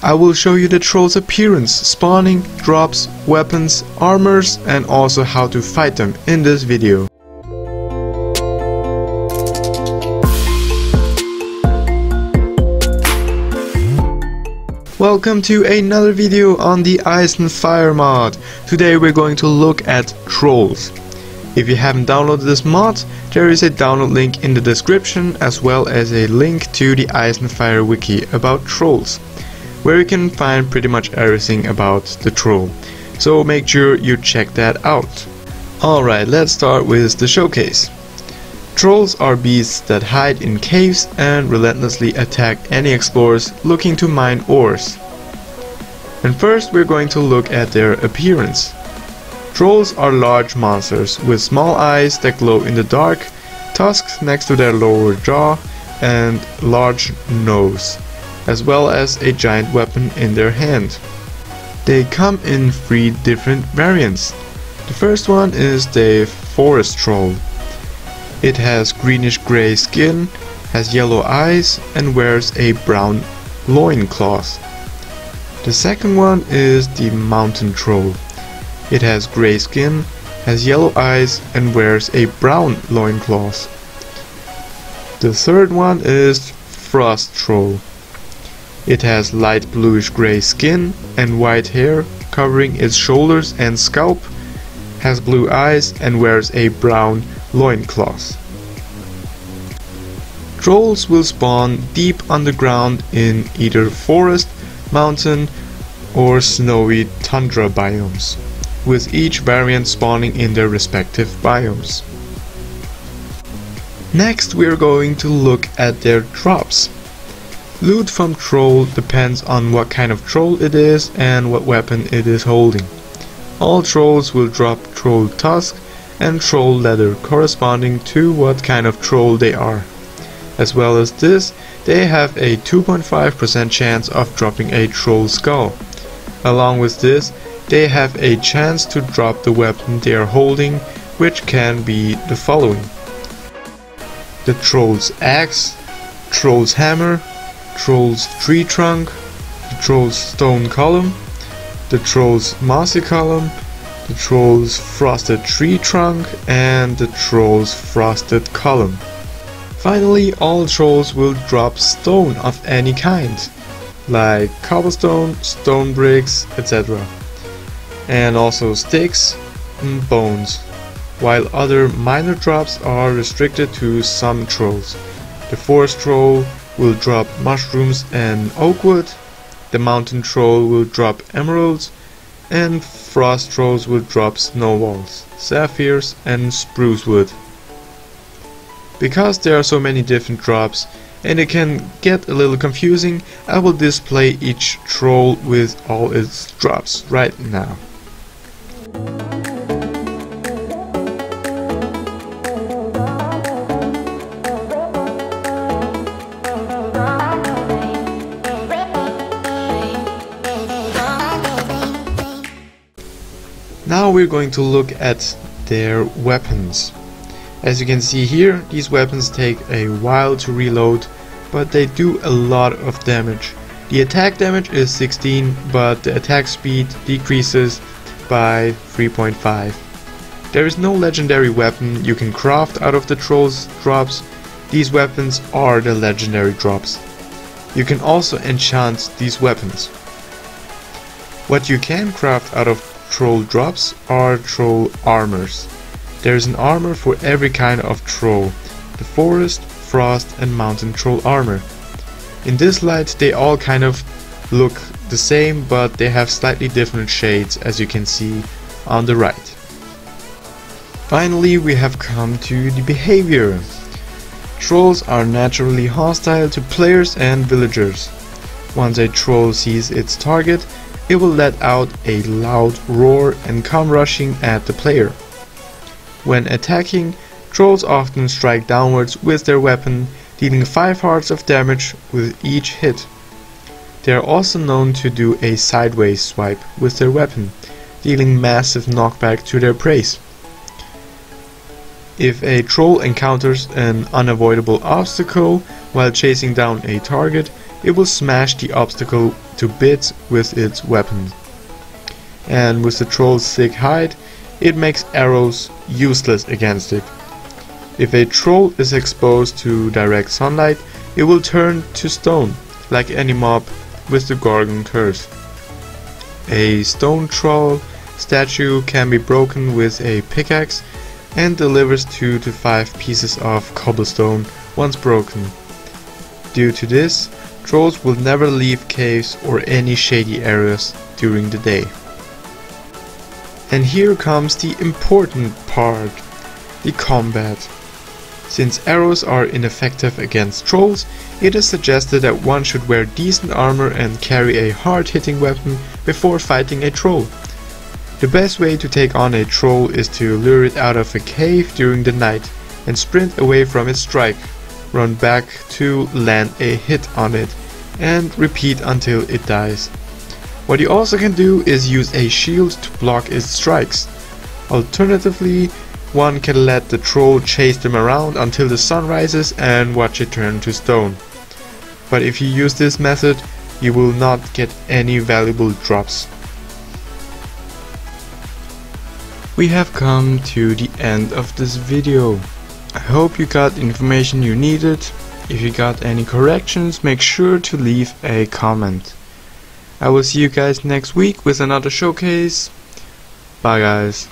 I will show you the troll's appearance, spawning, drops, weapons, armors and also how to fight them in this video. Welcome to another video on the Ice and Fire mod. Today we're going to look at trolls. If you haven't downloaded this mod, there is a download link in the description as well as a link to the Ice and Fire wiki about trolls, where you can find pretty much everything about the troll. So make sure you check that out. Alright, let's start with the showcase. Trolls are beasts that hide in caves and relentlessly attack any explorers looking to mine ores. And first we're going to look at their appearance. Trolls are large monsters with small eyes that glow in the dark, tusks next to their lower jaw, and large nose, as well as a giant weapon in their hand. They come in three different variants. The first one is the forest troll. It has greenish gray skin, has yellow eyes and wears a brown loincloth. The second one is the mountain troll. It has gray skin, has yellow eyes and wears a brown loincloth. The third one is frost troll. It has light bluish gray skin and white hair covering its shoulders and scalp, has blue eyes and wears a brown loincloth. Trolls will spawn deep underground in either forest, mountain or snowy tundra biomes, with each variant spawning in their respective biomes. Next we are going to look at their drops. Loot from troll depends on what kind of troll it is and what weapon it is holding. All trolls will drop troll tusk and troll leather corresponding to what kind of troll they are. As well as this, they have a 2.5% chance of dropping a troll skull. Along with this, they have a chance to drop the weapon they are holding, which can be the following. The troll's axe, troll's hammer, troll's tree trunk, the troll's stone column, the troll's mossy column, the troll's frosted tree trunk, and the troll's frosted column. Finally, all trolls will drop stone of any kind, like cobblestone, stone bricks, etc. And also sticks and bones, while other minor drops are restricted to some trolls. The forest troll will drop mushrooms and oak wood, the mountain troll will drop emeralds, and frost trolls will drop snowballs, sapphires and spruce wood. Because there are so many different drops and it can get a little confusing, I will display each troll with all its drops right now. Now we're going to look at their weapons. As you can see here, these weapons take a while to reload, but they do a lot of damage. The attack damage is 16, but the attack speed decreases by 3.5. There is no legendary weapon you can craft out of the trolls drops, these weapons are the legendary drops. You can also enchant these weapons. What you can craft out of troll drops are troll armors. There is an armor for every kind of troll, the forest, frost and mountain troll armor. In this light they all kind of look the same but they have slightly different shades as you can see on the right. Finally we have come to the behavior. Trolls are naturally hostile to players and villagers. Once a troll sees its target, it will let out a loud roar and come rushing at the player. When attacking, trolls often strike downwards with their weapon, dealing 5 hearts of damage with each hit. They are also known to do a sideways swipe with their weapon, dealing massive knockback to their prey. If a troll encounters an unavoidable obstacle while chasing down a target, it will smash the obstacle to bits with its weapon. And with the troll's thick hide, it makes arrows useless against it. If a troll is exposed to direct sunlight, it will turn to stone, like any mob with the Gorgon curse. A stone troll statue can be broken with a pickaxe and delivers 2 to 5 pieces of cobblestone once broken. Due to this, trolls will never leave caves or any shady areas during the day. And here comes the important part, the combat. Since arrows are ineffective against trolls, it is suggested that one should wear decent armor and carry a hard-hitting weapon before fighting a troll. The best way to take on a troll is to lure it out of a cave during the night and sprint away from its strike, run back to land a hit on it, and repeat until it dies. What you also can do is use a shield to block its strikes. Alternatively, one can let the troll chase them around until the sun rises and watch it turn to stone. But if you use this method, you will not get any valuable drops. We have come to the end of this video. I hope you got information you needed. If you got any corrections, make sure to leave a comment. I will see you guys next week with another showcase. Bye guys.